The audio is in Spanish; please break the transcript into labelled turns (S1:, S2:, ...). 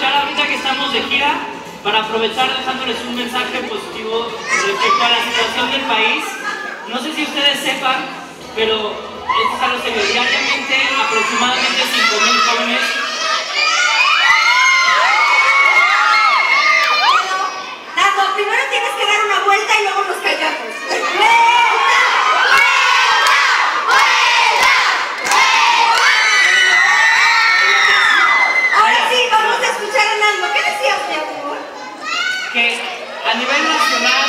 S1: ahorita que estamos de gira para aprovechar dejándoles un mensaje positivo respecto a la situación del país. No sé si ustedes sepan, pero esto es algo serio. que a nivel nacional